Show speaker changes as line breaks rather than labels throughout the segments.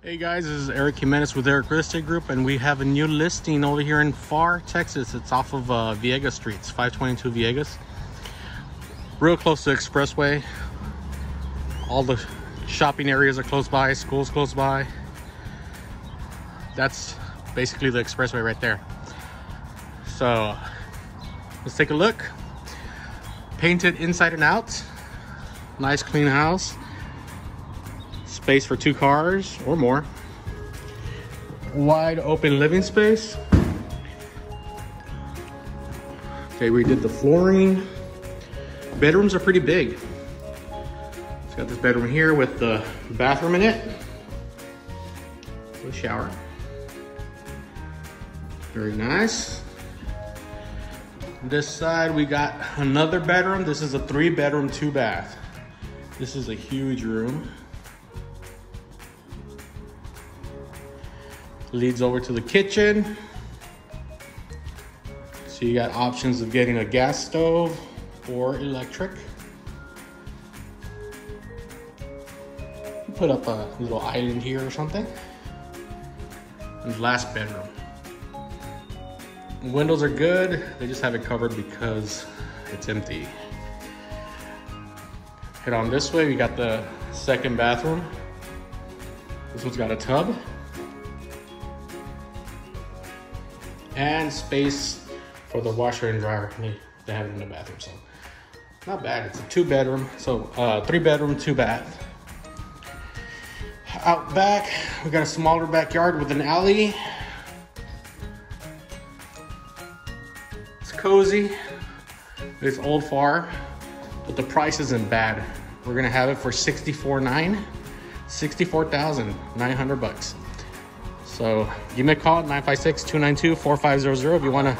Hey guys, this is Eric Jimenez with Eric Real Estate Group, and we have a new listing over here in Pharr, Texas. It's off of uh, Villegas Street, it's 522 Villegas. Real close to the expressway. All the shopping areas are close by, schools close by. That's basically the expressway right there. So let's take a look. Painted inside and out. Nice clean house space for two cars or more. Wide open living space. Okay, we did the flooring. Bedrooms are pretty big. It's got this bedroom here with the bathroom in it. With shower. Very nice. This side we got another bedroom. This is a three bedroom, two bath. This is a huge room. Leads over to the kitchen. So you got options of getting a gas stove or electric. Put up a little island here or something. And last bedroom. Windows are good. They just have it covered because it's empty. Head on this way, we got the second bathroom. This one's got a tub. And space for the washer and dryer. They, have it in the bathroom, so not bad. It's a two bedroom, so uh, three bedroom, two bath. Out back, we got a smaller backyard with an alley. It's cozy. It's old Pharr, but the price isn't bad. We're gonna have it for 64.9, 64,900 bucks. So give me a call at 956-292-4500 if you want to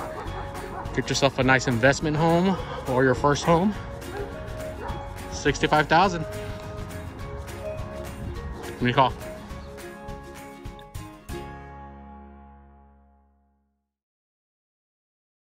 get yourself a nice investment home or your first home. 65,000. Give me a call.